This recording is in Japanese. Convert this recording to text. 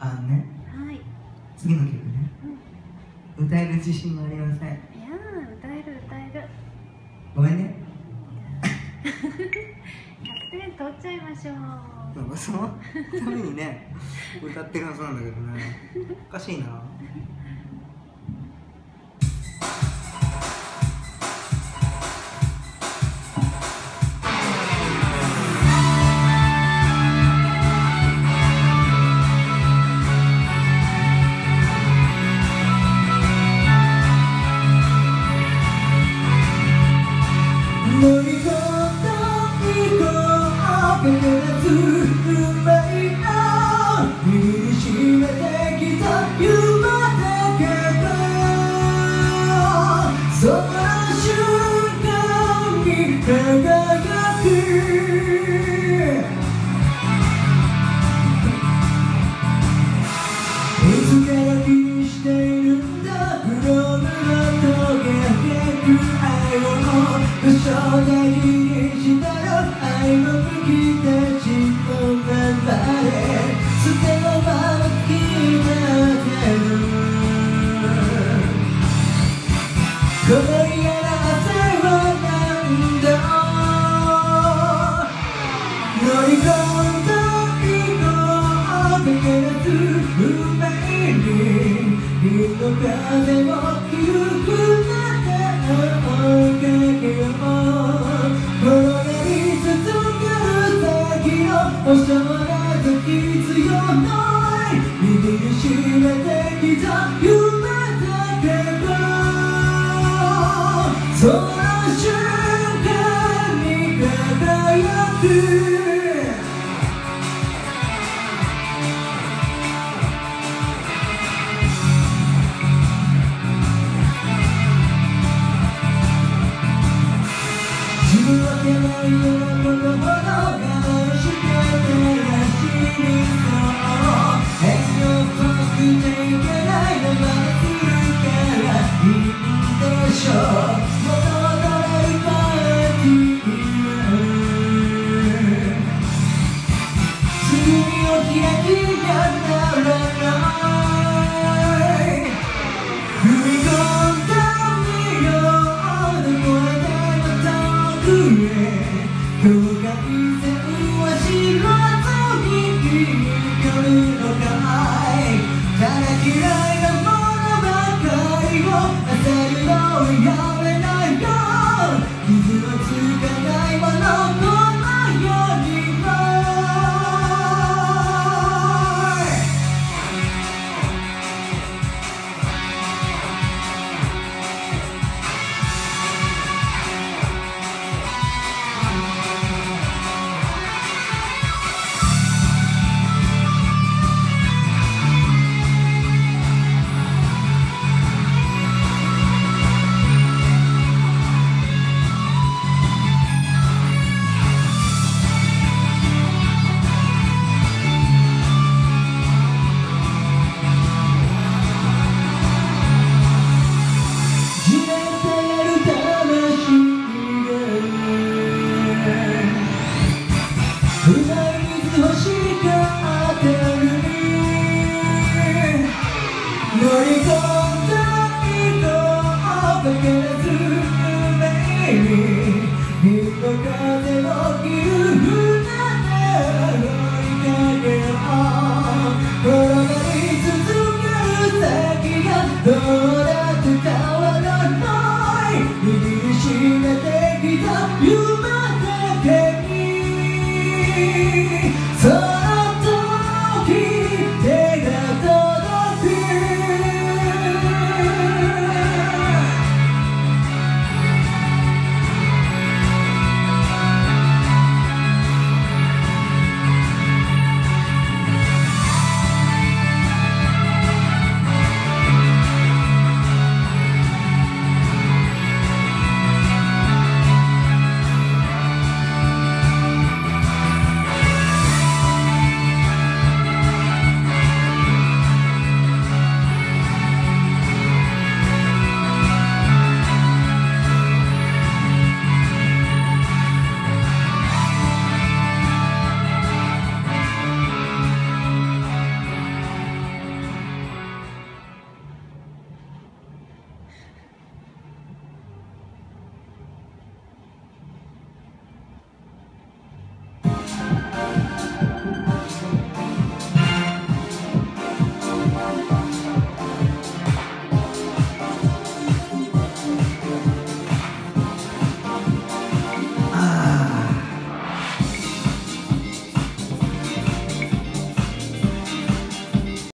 あのねはい。次の曲ね。うん。歌える自信はありません。いやー歌える歌える。ごめんね。100点取っちゃいましょう。そのためにね歌ってるのそうなんだけどね。おかしいなか汗は何だ乗り込んだ。以降かけらず運命に日の風をゆくなって追いかけよう転がり続ける先のおしゃれと必要ない握りしめてきた夢だけど you. 来るのかい。ただ嫌いの